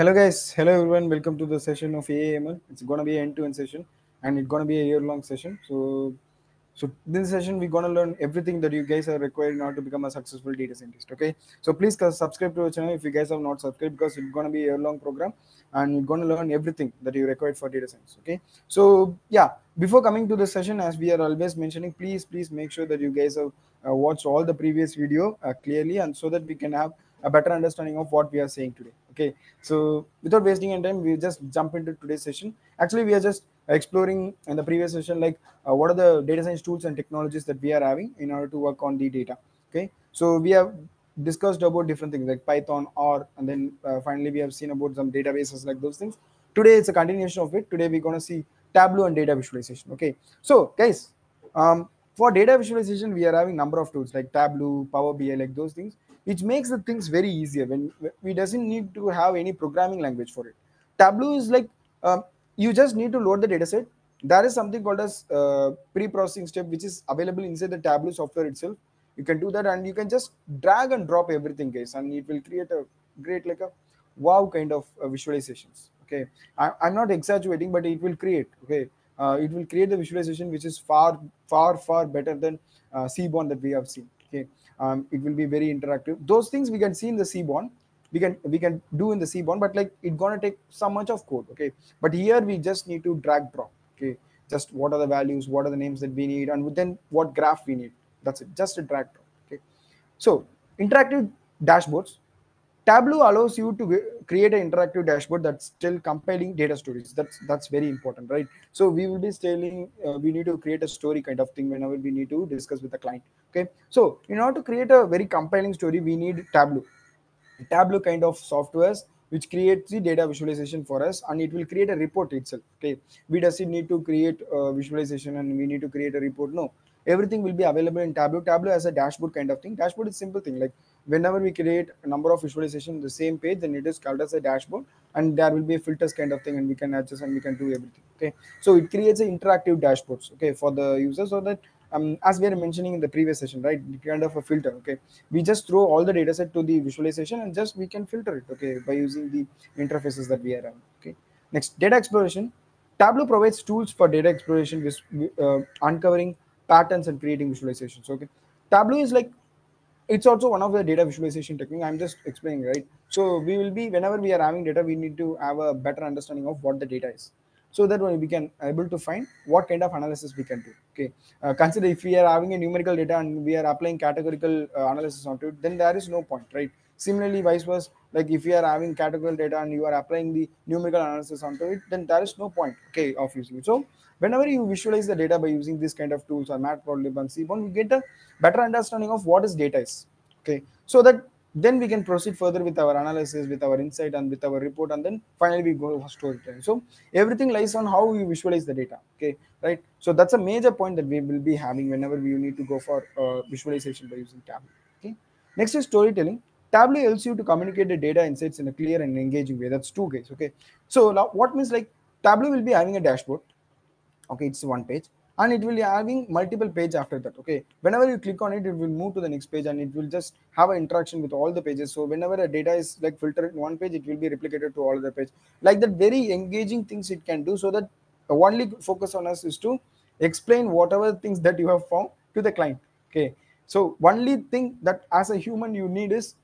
Hello guys, hello everyone. Welcome to the session of AIML. It's gonna be an end-to-end session, and it's gonna be a year-long session. So, so this session we're gonna learn everything that you guys are required in order to become a successful data scientist. Okay, so please subscribe to our channel if you guys have not subscribed because it's gonna be a year-long program, and you're gonna learn everything that you required for data science. Okay, so yeah, before coming to the session, as we are always mentioning, please please make sure that you guys have uh, watched all the previous video uh, clearly, and so that we can have a better understanding of what we are saying today okay so without wasting any time we just jump into today's session. Actually we are just exploring in the previous session like uh, what are the data science tools and technologies that we are having in order to work on the data. Okay so we have discussed about different things like python r and then uh, finally we have seen about some databases like those things. Today it's a continuation of it. Today we're going to see tableau and data visualization. Okay so guys um, for data visualization we are having number of tools like tableau power bi like those things which makes the things very easier when we doesn't need to have any programming language for it. Tableau is like um, you just need to load the dataset there is something called as uh, pre-processing step which is available inside the tableau software itself. You can do that and you can just drag and drop everything guys and it will create a great like a wow kind of uh, visualizations okay? I, i'm not exaggerating but it will create okay? Uh, it will create the visualization which is far far far better than uh, seaborn that we have seen okay um, it will be very interactive. Those things we can see in the seaborn. We can we can do in the seaborn but like it's gonna take so much of code okay? But here we just need to drag drop okay? Just what are the values what are the names that we need and then what graph we need. That's it just a drag drop okay? So interactive dashboards. Tableau allows you to create an interactive dashboard that's still compiling data stories. That's that's very important, right? So we will be telling uh, we need to create a story kind of thing whenever we need to discuss with the client. Okay, so in order to create a very compelling story, we need Tableau. Tableau kind of softwares which creates the data visualization for us and it will create a report itself. Okay, we doesn't need to create a visualization and we need to create a report. No, everything will be available in Tableau. Tableau as a dashboard kind of thing. Dashboard is simple thing like whenever we create a number of visualization the same page then it is called as a dashboard and there will be filters kind of thing and we can adjust and we can do everything okay so it creates an interactive dashboards okay for the user so that um, as we are mentioning in the previous session right kind of a filter okay? We just throw all the data set to the visualization and just we can filter it okay by using the interfaces that we are having okay? Next data exploration. Tableau provides tools for data exploration with uh, uncovering patterns and creating visualizations okay? Tableau is like it's also one of the data visualization technique. I'm just explaining right? So we will be whenever we are having data we need to have a better understanding of what the data is so that we can able to find what kind of analysis we can do. Okay. Uh, consider if we are having a numerical data and we are applying categorical uh, analysis onto it then there is no point right? Similarly vice versa like if you are having categorical data and you are applying the numerical analysis onto it then there is no point okay of using it. So whenever you visualize the data by using this kind of tools or matplotlib and seaborn you get a better understanding of what is data is okay? So that then we can proceed further with our analysis with our insight and with our report and then finally we go for storytelling so everything lies on how we visualize the data okay right? So that's a major point that we will be having whenever we need to go for uh, visualization by using tableau okay? Next is storytelling. Tableau helps you to communicate the data insights in a clear and engaging way. That's two guys okay? So now what means like tableau will be having a dashboard okay? It's one page and it will be having multiple page after that okay? Whenever you click on it it will move to the next page and it will just have an interaction with all the pages. So whenever a data is like filtered in one page it will be replicated to all the page. Like that very engaging things it can do so that the only focus on us is to explain whatever things that you have found to the client okay? So only thing that as a human you need is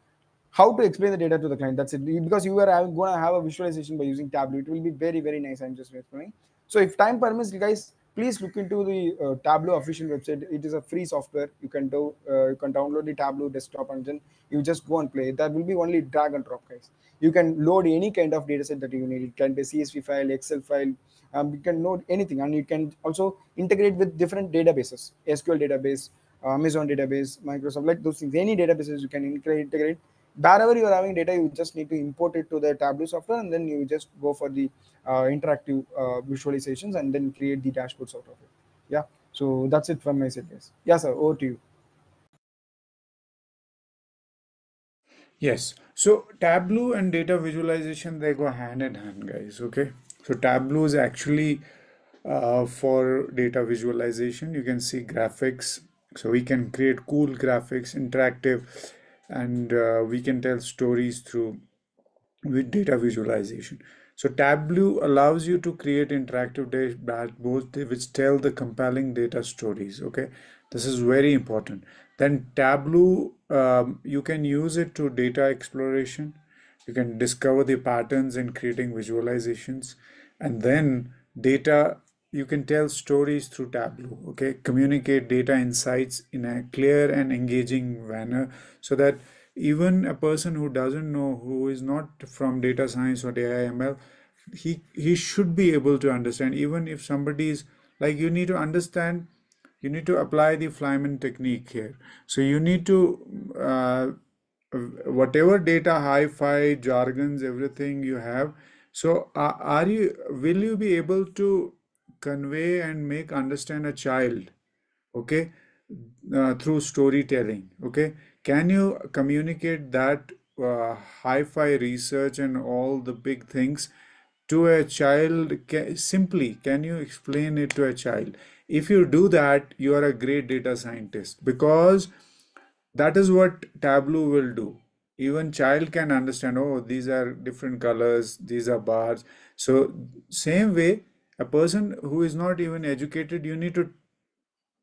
how to explain the data to the client. That's it. Because you are going to have a visualization by using tableau. It will be very very nice. I'm just explaining. So if time permits, guys, please look into the uh, Tableau official website. It is a free software. You can do uh, you can download the Tableau desktop and then you just go and play. That will be only drag and drop, guys. You can load any kind of data set that you need. It can be CSV file, Excel file. Um, you can load anything, and you can also integrate with different databases, SQL database, uh, Amazon database, Microsoft, like those things. Any databases you can integrate wherever you are having data you just need to import it to the tableau software and then you just go for the uh, interactive uh, visualizations and then create the dashboards out of it yeah so that's it from my side guys yeah sir over to you Yes. So Tableau and data visualization they go hand in hand, guys. Okay. So Tableau is actually uh, for data visualization. You can see graphics. So we can create cool graphics, interactive, and uh, we can tell stories through with data visualization. So Tableau allows you to create interactive dashboards which tell the compelling data stories. Okay, this is very important. Then Tableau, um, you can use it to data exploration. You can discover the patterns in creating visualizations, and then data. You can tell stories through Tableau. Okay, communicate data insights in a clear and engaging manner so that even a person who doesn't know who is not from data science or AI/ML, he he should be able to understand. Even if somebody is like you need to understand, you need to apply the Feynman technique here. So you need to uh, whatever data hi-fi jargons everything you have so uh, are you will you be able to convey and make understand a child okay uh, through storytelling okay. Can you communicate that uh, hi-fi research and all the big things to a child? Simply can you explain it to a child? If you do that you are a great data scientist because that is what tableau will do. Even child can understand oh these are different colors these are bars. So same way a person who is not even educated you need to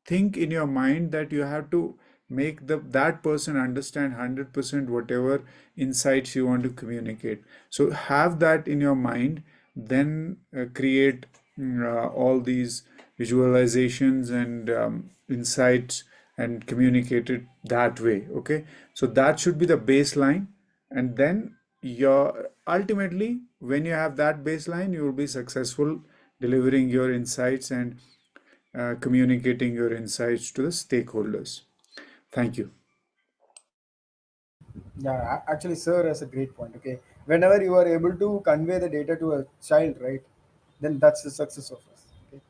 think in your mind that you have to make the that person understand 100% whatever insights you want to communicate. So have that in your mind then uh, create mm, uh, all these visualizations and um, insights and communicate it that way okay? So that should be the baseline and then your ultimately when you have that baseline you will be successful delivering your insights and uh, communicating your insights to the stakeholders thank you Yeah, actually, sir has a great point. Okay, whenever you are able to convey the data to a child, right, then that's the success of us. Okay,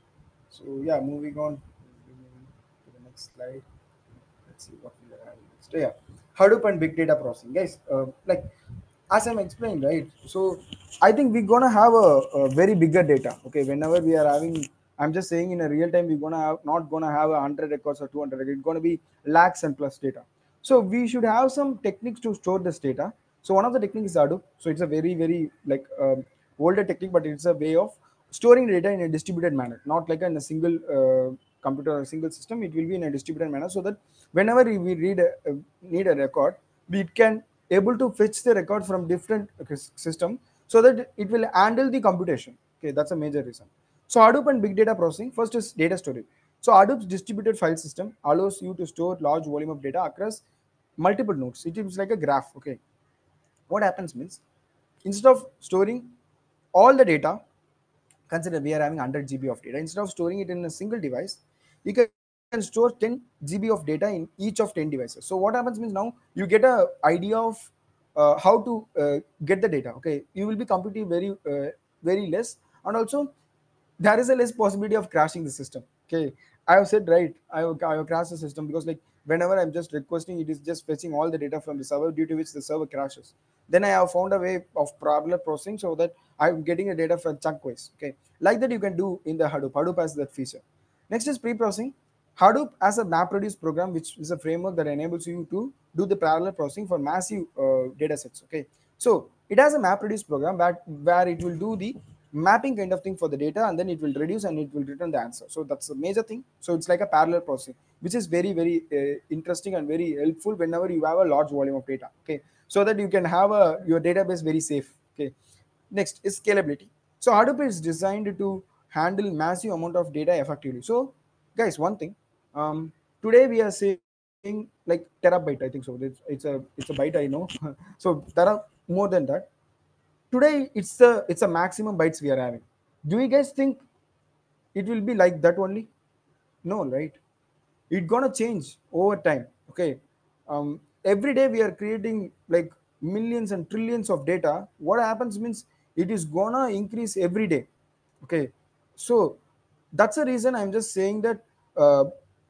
so yeah, moving on to the next slide. Let's see what we having next. Yeah, Hadoop and big data processing, guys. Uh, like as I'm explaining, right? So I think we're gonna have a, a very bigger data. Okay, whenever we are having, I'm just saying in a real time, we're gonna have not gonna have a hundred records or two hundred. records. It's gonna be lakhs and plus data. So we should have some techniques to store this data. So one of the techniques is Hadoop. So it's a very very like um, older technique, but it's a way of storing data in a distributed manner, not like in a single uh, computer or single system. It will be in a distributed manner so that whenever we read a, uh, need a record, we can able to fetch the record from different system so that it will handle the computation. Okay, that's a major reason. So Hadoop and big data processing. First is data storage. So Hadoop's distributed file system allows you to store large volume of data across multiple nodes. It is like a graph. Okay, what happens means instead of storing all the data consider we are having 100 GB of data. Instead of storing it in a single device, you can store 10 GB of data in each of 10 devices. So what happens means now you get a idea of uh, how to uh, get the data. Okay, you will be computing very uh, very less, and also there is a less possibility of crashing the system. Okay, I have said right. I have, I have crashed the system because like whenever I'm just requesting, it is just fetching all the data from the server, due to which the server crashes. Then I have found a way of parallel processing so that I'm getting the data from chunkwise. Okay, like that you can do in the Hadoop. Hadoop has that feature. Next is pre-processing. Hadoop as a MapReduce program, which is a framework that enables you to do the parallel processing for massive uh, data sets. Okay, so it has a MapReduce program where, where it will do the mapping kind of thing for the data and then it will reduce and it will return the answer. So that's a major thing. So it's like a parallel processing, which is very, very uh, interesting and very helpful whenever you have a large volume of data. Okay, so that you can have a your database very safe. Okay, next is scalability. So Hadoop is designed to handle massive amount of data effectively. So guys, one thing, um, today we are saying like terabyte. I think so. It's, it's a it's a byte. I know. so there are more than that. Today it's the it's a maximum bytes we are having. Do you guys think it will be like that only? No, right? It's gonna change over time. Okay. Um, every day we are creating like millions and trillions of data. What happens means it is gonna increase every day. Okay. So that's the reason I'm just saying that uh,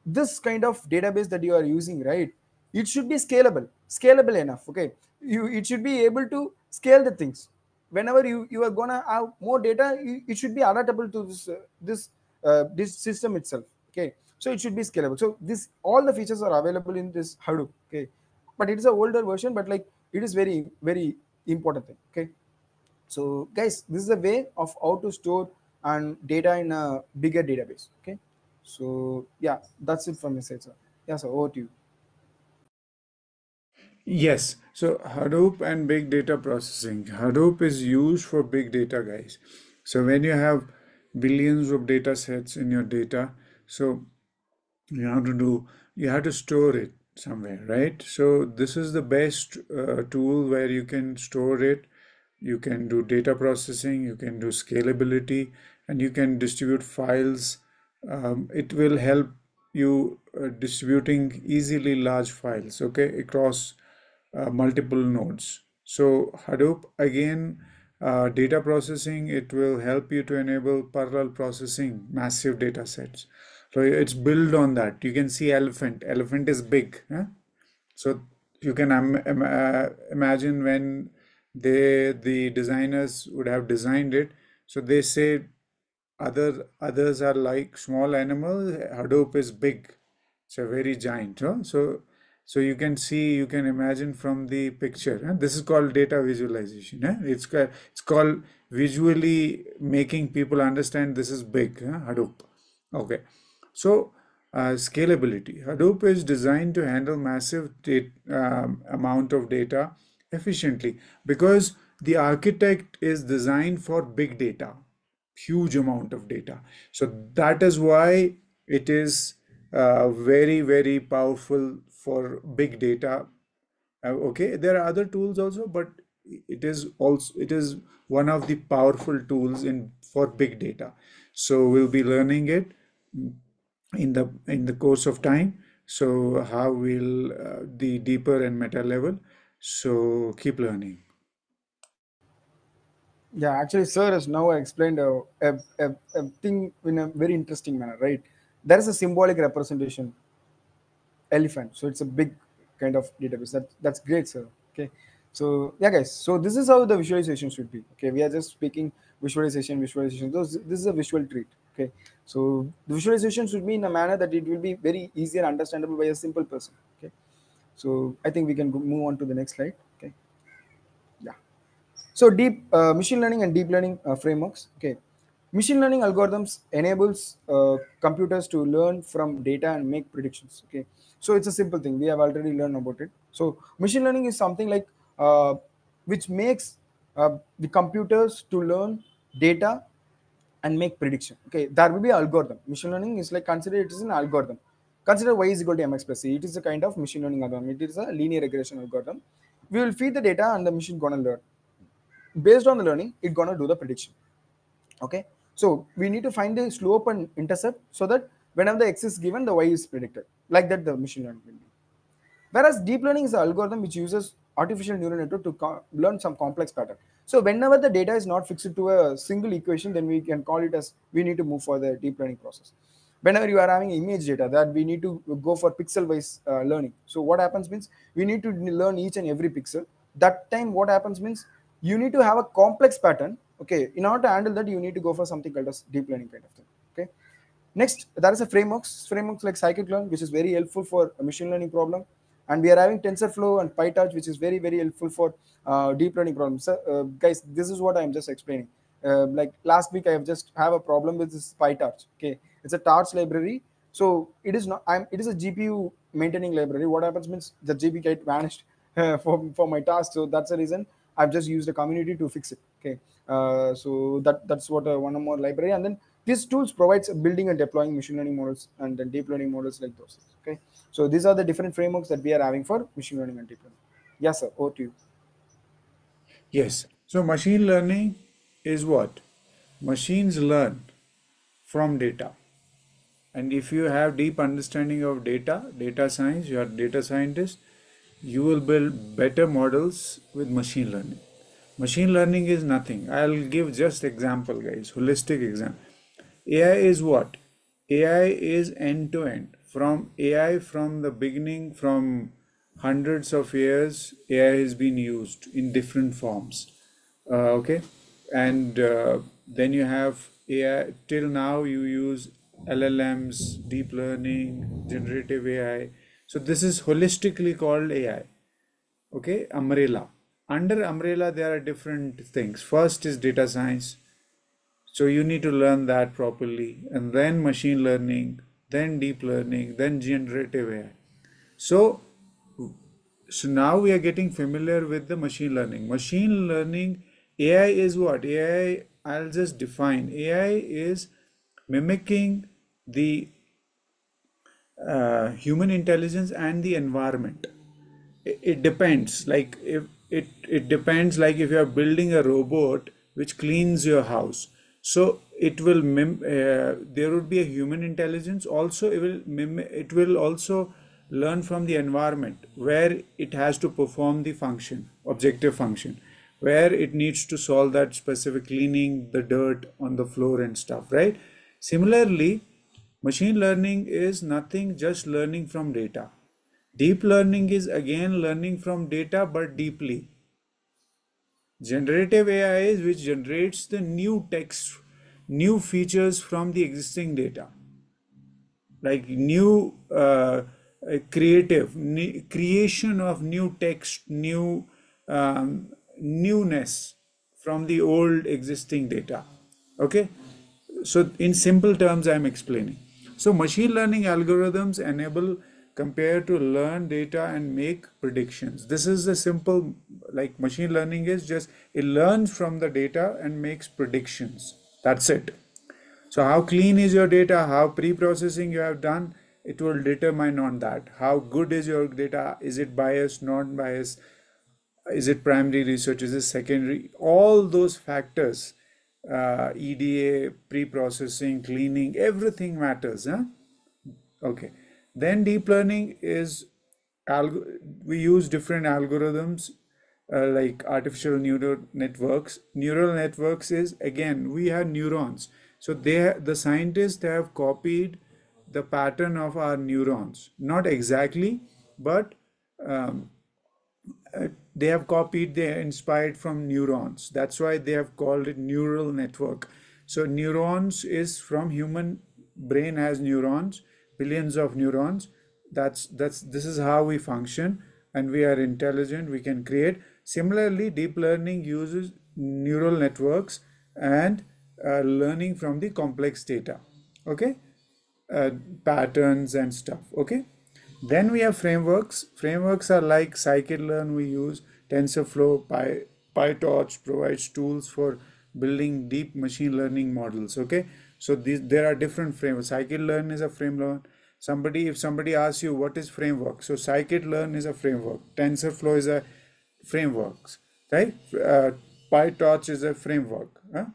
this kind of database that you are using, right? It should be scalable, scalable enough. Okay. You it should be able to scale the things whenever you you are gonna have more data you, it should be adaptable to this uh, this uh, this system itself okay so it should be scalable so this all the features are available in this hadoop okay but it is a older version but like it is very very important thing okay so guys this is a way of how to store and data in a bigger database okay so yeah that's it from my side sir yeah sir over to you Yes, so Hadoop and big data processing. Hadoop is used for big data, guys. So when you have billions of data sets in your data, so you have to do, you have to store it somewhere, right? So this is the best uh, tool where you can store it. You can do data processing, you can do scalability, and you can distribute files. Um, it will help you uh, distributing easily large files, okay, across uh, multiple nodes. So Hadoop again, uh, data processing, it will help you to enable parallel processing massive data sets. So it's built on that. You can see elephant. Elephant is big. So you can uh, imagine when they the designers would have designed it. So they say other others are like small animals. Hadoop is big. It's a very giant. Huh? So so you can see, you can imagine from the picture. huh? This is called data visualization. huh? It's it's called visually making people understand this is big. huh? Hadoop. Okay. So uh, scalability. Hadoop is designed to handle massive um, amount of data efficiently because the architect is designed for big data huge amount of data. So that is why it is uh, very, very powerful for big data. Uh, okay, there are other tools also, but it is also it is one of the powerful tools in for big data. So we'll be learning it in the in the course of time. So how will uh, the deeper and meta level. So keep learning. Yeah actually sir has now I explained a, a, a, a thing in a very interesting manner right? There is a symbolic representation elephant so it's a big kind of database. That that's great sir okay? So yeah guys so this is how the visualization should be okay? We are just speaking visualization visualization. So this is a visual treat okay? So the visualization should be in a manner that it will be very easy and understandable by a simple person okay? So i think we can move on to the next slide so deep uh, machine learning and deep learning uh, frameworks. Okay, machine learning algorithms enables uh, computers to learn from data and make predictions. Okay, so it's a simple thing. We have already learned about it. So machine learning is something like uh, which makes uh, the computers to learn data and make prediction. Okay, there will be algorithm. Machine learning is like consider it is an algorithm. Consider y is equal to mx plus c. It is a kind of machine learning algorithm. It is a linear regression algorithm. We will feed the data and the machine gonna learn based on the learning it's going to do the prediction. Okay? So we need to find the slope and intercept so that whenever the x is given the y is predicted like that the machine learning will be. Whereas deep learning is an algorithm which uses artificial neural network to learn some complex pattern. So whenever the data is not fixed to a single equation then we can call it as we need to move for the deep learning process. Whenever you are having image data that we need to go for pixel wise uh, learning. So what happens means we need to learn each and every pixel. That time what happens means you need to have a complex pattern okay? In order to handle that you need to go for something called as deep learning kind of thing okay? Next there is a frameworks frameworks like scikit-learn which is very helpful for a machine learning problem. And we are having tensorflow and pytorch which is very very helpful for uh, deep learning problems. So, uh, guys this is what i'm just explaining. Uh, like last week i have just have a problem with this pytorch okay? It's a torch library. So it is not i'm it is a gpu maintaining library. What happens means the GPU get vanished for, for my task. So that's the reason i've just used the community to fix it okay uh, so that that's what uh, one more library and then these tools provides building and deploying machine learning models and then deep learning models like those okay so these are the different frameworks that we are having for machine learning and deep learning yes sir over to you Yes. So machine learning is what? Machines learn from data. And if you have deep understanding of data, data science, you are data scientist, you will build better models with machine learning. Machine learning is nothing. I'll give just example, guys, holistic example. AI is what? AI is end to end. From AI from the beginning, from hundreds of years, AI has been used in different forms. Uh, okay, and uh, then you have AI. Till now, you use LLMs, deep learning, generative AI. So this is holistically called AI. Okay, umbrella. under umbrella there are different things. First is data science. So you need to learn that properly and then machine learning then deep learning then generative ai so so now we are getting familiar with the machine learning. Machine learning ai is what? Ai i'll just define. Ai is mimicking the uh, human intelligence and the environment. It, depends. Like if it it depends like if you are building a robot which cleans your house. So it will mim uh, there would be a human intelligence also. It will mim it will also learn from the environment where it has to perform the function objective function where it needs to solve that specific cleaning the dirt on the floor and stuff right? Similarly machine learning is nothing just learning from data Deep learning is again learning from data but deeply. Generative AI is which generates the new text, new features from the existing data. Like new uh, creative, creation of new text, new um, newness from the old existing data. Okay, so in simple terms, I'm explaining. So machine learning algorithms enable compare to learn data and make predictions. This is the simple, like machine learning is just it learns from the data and makes predictions. That's it. So how clean is your data? How pre-processing you have done? It will determine on that. How good is your data? Is it biased, non-biased? Is it primary research? Is it secondary? All those factors, uh, EDA, pre-processing, cleaning, everything matters. Huh? Okay. Then deep learning is we use different algorithms uh, like artificial neural networks. Neural networks is again we have neurons. So they the scientists have copied the pattern of our neurons. Not exactly, but um, uh, they have copied they are inspired from neurons. That's why they have called it neural network. So neurons is from human brain has neurons billions of neurons. That's that's this is how we function and we are intelligent we can create. Similarly deep learning uses neural networks and uh, learning from the complex data. Okay? Uh, patterns and stuff. Okay then we have frameworks. Frameworks are like scikit-learn we use. Tensorflow Py, pytorch provides tools for building deep machine learning models okay? So these there are different frameworks. Scikit-learn is a framework. Somebody if somebody asks you what is framework? So scikit-learn is a framework. Tensorflow is a frameworks right? Uh, pytorch is a framework huh?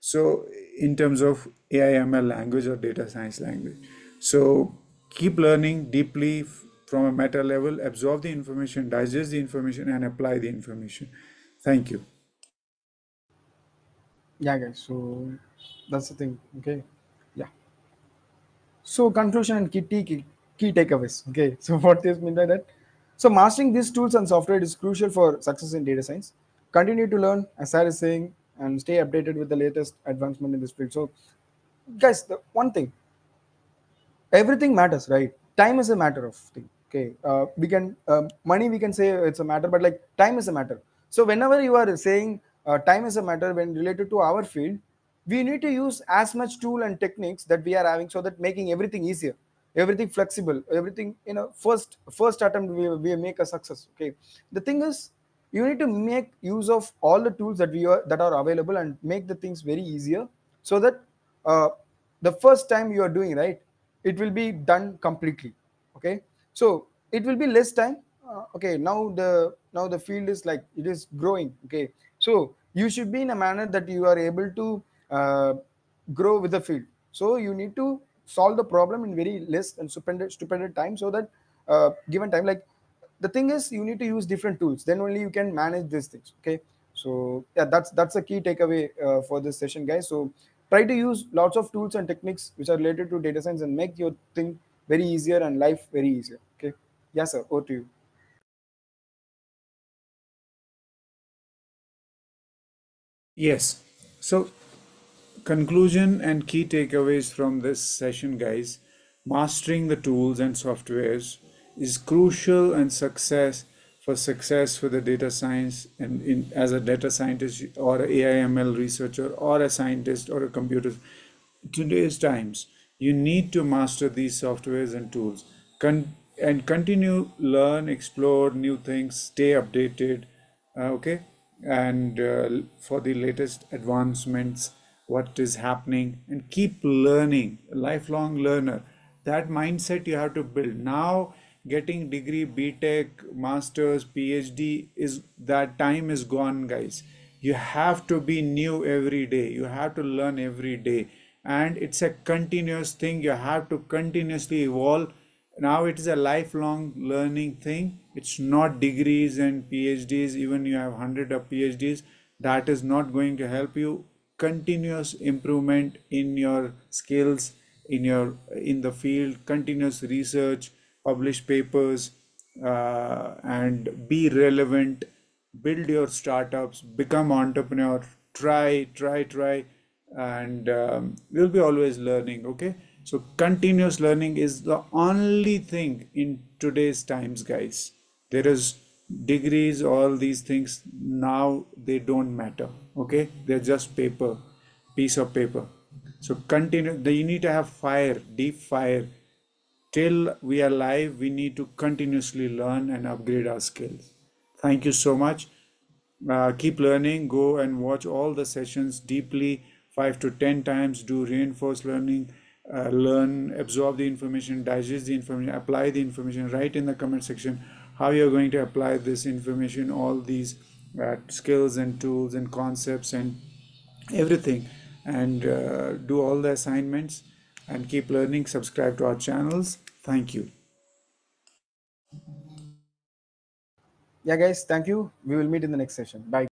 so in terms of AI/ML language or data science language. So keep learning deeply from a meta level, absorb the information, digest the information, and apply the information. Thank you. Yeah, guys. So that's the thing. Okay. Yeah. So conclusion and key key, key takeaways. Okay. So what this mean by that? So mastering these tools and software is crucial for success in data science. Continue to learn, as Sarah is saying, and stay updated with the latest advancement in this field. So, guys, the one thing, everything matters, right? Time is a matter of thing. Okay. Uh, we can uh, money we can say it's a matter, but like time is a matter. So whenever you are saying uh, time is a matter when related to our field, we need to use as much tool and techniques that we are having so that making everything easier everything flexible everything you know first first attempt we, we make a success okay the thing is you need to make use of all the tools that we are that are available and make the things very easier so that uh, the first time you are doing right it will be done completely okay? So it will be less time uh, okay now the now the field is like it is growing okay? So you should be in a manner that you are able to uh, grow with the field. So you need to solve the problem in very less and stupendous, stupendous time so that uh, given time like the thing is you need to use different tools. Then only you can manage these things okay? So yeah that's that's a key takeaway uh, for this session guys. So try to use lots of tools and techniques which are related to data science and make your thing very easier and life very easier okay yes sir over to you Yes. So conclusion and key takeaways from this session, guys. Mastering the tools and softwares is crucial and success for for success with the data science and in as a data scientist or AI ML researcher or a scientist or a computer. Today's times you need to master these softwares and tools. Con- and continue learn explore new things stay updated uh, okay? And uh, for the latest advancements what is happening and keep learning. Lifelong learner. That mindset you have to build. Now getting degree btech masters phd is that time is gone guys. You have to be new every day. You have to learn every day. And it's a continuous thing. You have to continuously evolve. Now it is a lifelong learning thing. It's not degrees and phds even you have 100 of phds that is not going to help you. Continuous improvement in your skills in your in the field. Continuous research publish papers uh, and be relevant build your startups become entrepreneur try try try and um, we'll be always learning okay? So continuous learning is the only thing in today's times guys. There is degrees all these things now they don't matter okay? They're just paper piece of paper. So continue you need to have fire deep fire till we are live we need to continuously learn and upgrade our skills. Thank you so much. Uh, keep learning. Go and watch all the sessions deeply. Five to ten times do reinforced learning. Uh, learn absorb the information digest the information apply the information. Write in the comment section how you're going to apply this information all these uh, skills and tools and concepts and everything. And uh, do all the assignments and keep learning subscribe to our channels thank you Yeah, guys, thank you. We will meet in the next session. Bye.